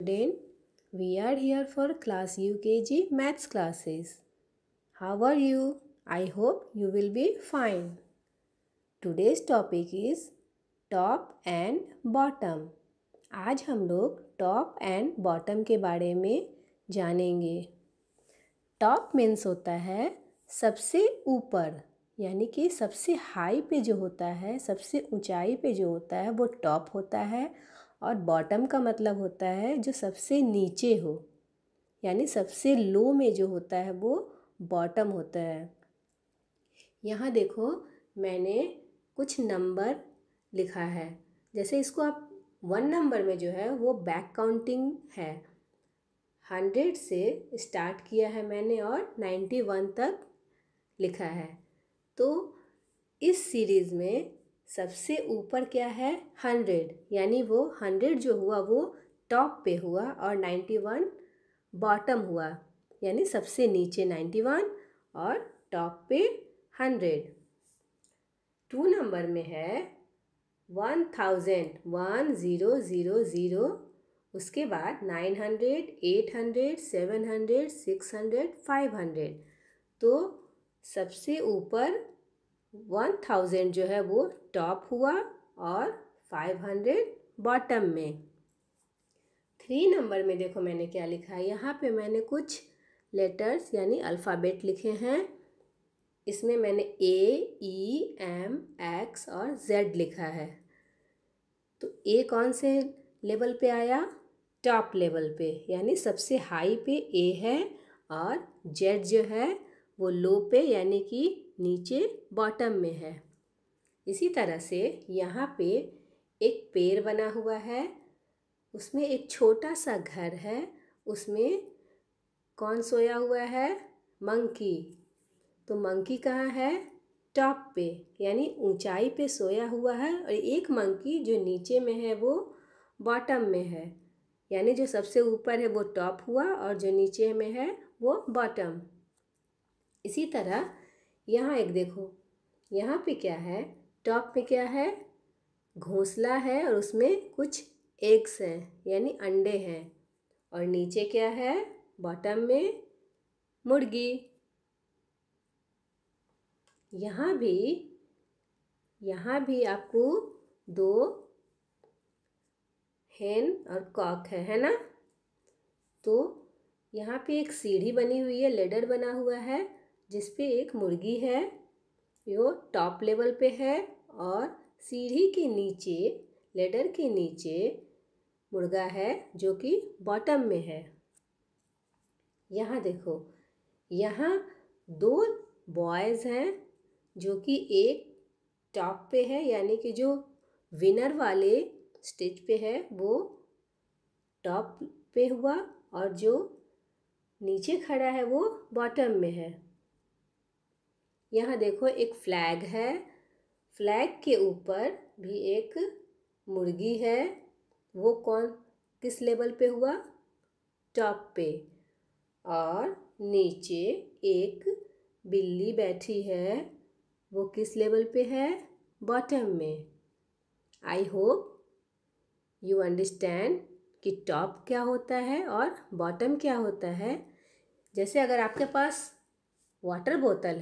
Then we are here for class UKG maths classes. How are you? I hope you will be fine. Today's topic is top and bottom. आज हम लोग top and bottom के बारे में जानेंगे top means होता है सबसे ऊपर यानी कि सबसे हाई पे जो होता है सबसे ऊंचाई पे जो होता है वो टॉप होता है और बॉटम का मतलब होता है जो सबसे नीचे हो। यानी सबसे लो में जो होता है वो बॉटम होता है। यहाँ देखो मैंने कुछ नंबर लिखा है। जैसे इसको आप वन नंबर में जो है वो बैक काउंटिंग है। हंड्रेड से स्टार्ट किया है मैंने और नाइन्टी वन तक लिखा है। तो इस सीरीज़ में सबसे ऊपर क्या है? हंड्रेड, यानी वो हंड्रेड जो हुआ, वो टॉप पे हुआ और नाइन्टी वन बॉटम हुआ, यानी सबसे नीचे नाइन्टी वन और टॉप पे हंड्रेड। टू नंबर में है one thousand one zero zero zero, उसके बाद nine hundred, eight hundred, seven hundred, six hundred, five hundred. तो सबसे ऊपर वन थाउज़ेंड जो है वो टॉप हुआ और फाइव हंड्रेड बॉटम में। थ्री नंबर में देखो मैंने क्या लिखा है। यहाँ पे मैंने कुछ लेटर्स यानी अल्फ़ाबेट लिखे हैं। इसमें मैंने ए ई एम एक्स और जेड लिखा है। तो ए कौन से लेवल पे आया? टॉप लेवल पे, यानी सबसे हाई पे ए है और जेड जो है वो लो पे, यानी कि नीचे बॉटम में है। इसी तरह से यहाँ पे एक पेड़ बना हुआ है। उसमें एक छोटा सा घर है। उसमें कौन सोया हुआ है? मंकी तो मंकी कहाँ है? टॉप पे, यानी ऊंचाई पे सोया हुआ है और एक मंकी जो नीचे में है वो बॉटम में है। यानी जो सबसे ऊपर है वो टॉप हुआ और जो नीचे में है वो बॉटम इसी तरह यहाँ एक देखो, यहाँ पे क्या है? टॉप पे क्या है? घोंसला है और उसमें कुछ एग्स हैं, यानी अंडे हैं। और नीचे क्या है? बॉटम में मुर्गी। यहाँ भी यहाँ भी आपको दो हेन और कॉक है है ना? तो यहाँ पे एक सीढ़ी बनी हुई है, लेडर बना हुआ है। जिस पे एक मुर्गी है जो टॉप लेवल पे है और सीढ़ी के नीचे लेडर के नीचे मुर्गा है जो कि बॉटम में है। यहाँ देखो, यहाँ दो बॉयज़ हैं जो कि एक टॉप पे है, यानी कि जो विनर वाले स्टेज पे है, वो टॉप पे हुआ और जो नीचे खड़ा है, वो बॉटम में है। यहाँ देखो एक फ्लैग है। फ्लैग के ऊपर भी एक मुर्गी है। वो कौन? किस लेवल पे हुआ? टॉप पे। और नीचे एक बिल्ली बैठी है। वो किस लेवल पे है? बॉटम में। आई होप यू अंडरस्टैंड कि टॉप क्या होता है और बॉटम क्या होता है। जैसे अगर आपके पास वाटर बोतल है